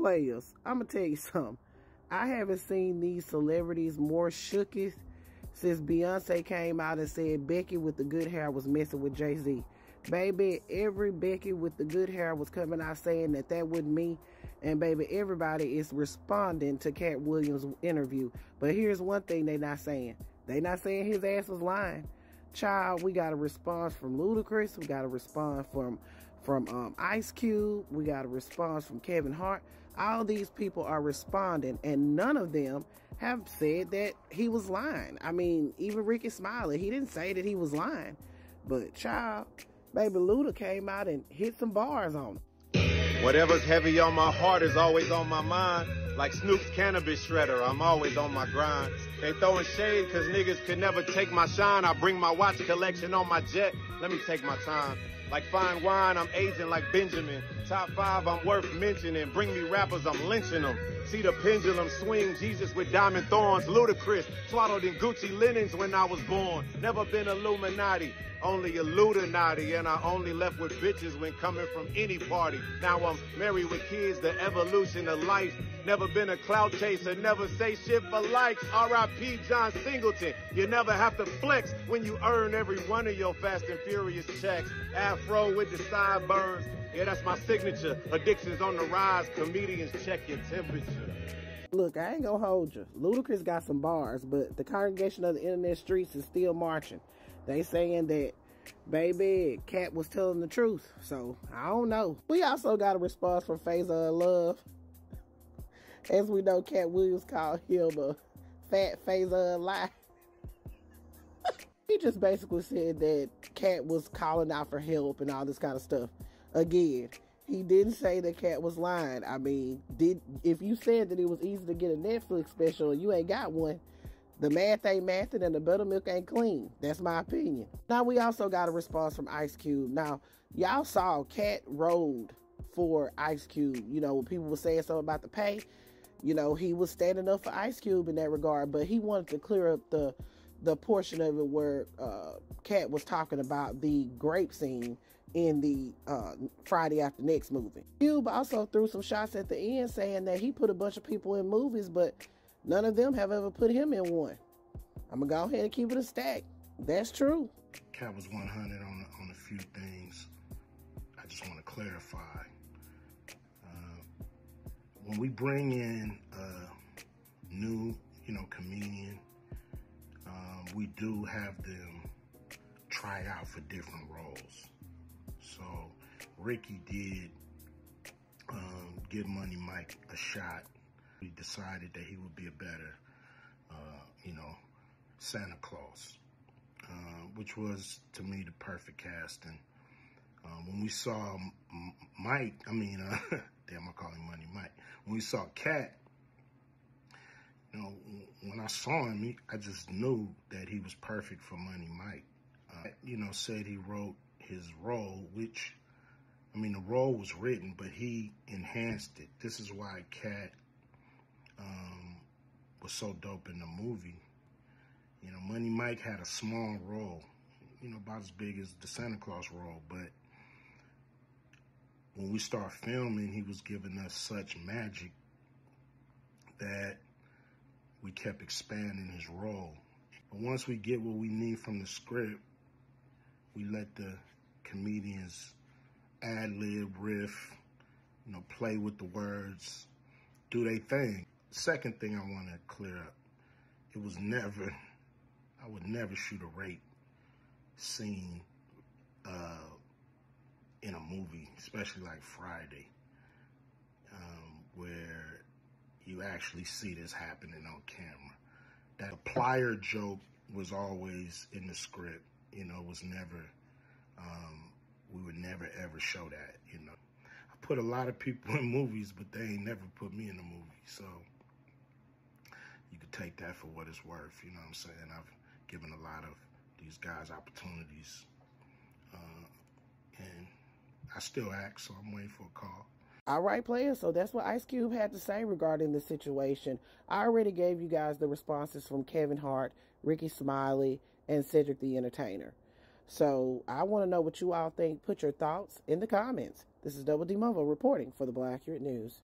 players, I'm going to tell you something. I haven't seen these celebrities more shooketh since Beyonce came out and said Becky with the good hair was messing with Jay-Z. Baby, every Becky with the good hair was coming out saying that that wasn't me. And baby, everybody is responding to Katt Williams' interview. But here's one thing they're not saying. They're not saying his ass was lying. Child, we got a response from Ludacris. We got a response from from um, Ice Cube. We got a response from Kevin Hart. All these people are responding, and none of them have said that he was lying. I mean, even Rickey Smiley, he didn't say that he was lying. But child, baby Luda came out and hit some bars on him. Whatever's heavy on my heart is always on my mind. Like Snoop's cannabis shredder, I'm always on my grind. They throwing shade cause niggas could never take my shine. I bring my watch collection on my jet. Let me take my time. Like fine wine, I'm aging like Benjamin. Top five, I'm worth mentioning. Bring me rappers, I'm lynching them. See the pendulum swing, Jesus with diamond thorns. Ludacris, swaddled in Gucci linens when I was born. Never been Illuminati, only Illuminati. And I only left with bitches when coming from any party. Now I'm married with kids, the evolution of life. Never been a cloud chaser, never say shit for likes. R.I.P. John Singleton. You never have to flex when you earn every one of your fast and furious checks. Afro with the sideburns. Yeah, that's my signature. Addictions on the rise. Comedians check your temperature. Look, I ain't gonna hold you. Ludacris got some bars, but the congregation of the internet streets is still marching. They saying that baby Katt was telling the truth. So I don't know. We also got a response from Faizon Love. As we know, Katt Williams called him a fat Faizon lie. He just basically said that Katt was calling out for help and all this kind of stuff. Again, he didn't say that Katt was lying. I mean, did if you said that it was easy to get a Netflix special and you ain't got one, the math ain't mathing and the buttermilk ain't clean. That's my opinion. Now we also got a response from Ice Cube. Now, y'all saw Katt rode for Ice Cube. You know, when people were saying something about the pay, you know, he was standing up for Ice Cube in that regard, but he wanted to clear up the the portion of it where uh Katt was talking about the grape scene in the uh, Friday After Next movie. Cube also threw some shots at the end saying that he put a bunch of people in movies, but none of them have ever put him in one. I'm gonna go ahead and keep it a stack. That's true. Katt was 100 on on a few things. I just want to clarify. Uh, when we bring in a new, you know, comedian, we do have them try out for different roles. So Rickey did um, give Money Mike a shot. We decided that he would be a better, uh, you know, Santa Claus, uh, which was to me the perfect casting. Um, when we saw Mike, I mean, uh, damn, I call him Money Mike. When we saw Katt, you know, when I saw him, I just knew that he was perfect for Money Mike. Uh, you know, said he wrote his role, which, I mean, the role was written, but he enhanced it. This is why Katt um, was so dope in the movie. You know, Money Mike had a small role, you know, about as big as the Santa Claus role, but when we start filming, he was giving us such magic that we kept expanding his role. But once we get what we need from the script, we let the comedians ad lib, riff, you know, play with the words, do their thing. Second thing I want to clear up, it was never, I would never shoot a rape scene uh, in a movie, especially like Friday, um, where you actually see this happening on camera. That plier joke was always in the script, you know, was never um, we would never ever show that, you know. I put a lot of people in movies, but they ain't never put me in a movie. So you could take that for what it's worth, you know what I'm saying? I've given a lot of these guys opportunities. Uh, and I still act, so I'm waiting for a call. All right, players. So that's what Ice Cube had to say regarding the situation. I already gave you guys the responses from Kevin Hart, Rickey Smiley, and Cedric the Entertainer. So I want to know what you all think. Put your thoughts in the comments. This is Double D Muva reporting for the Black Accurate News.